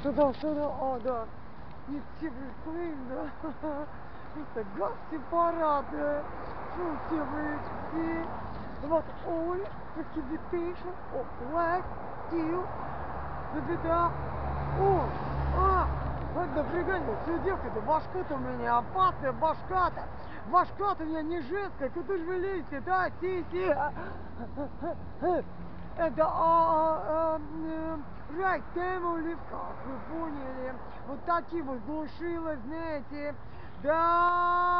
Что там? О, да. Нефтевый клин, да. Просто газ сепараты. Шутевые Вот oil, precipitation of black steel. Да беда. О, а, вот напрягание, все, девка-то, башка-то у меня опасная, башка-то. Башка-то у меня не женская, куда же вы лезете, да, си-си. Это, а, а, а, э, right, тему как вы поняли. Вот такие вот глушило, знаете. Да.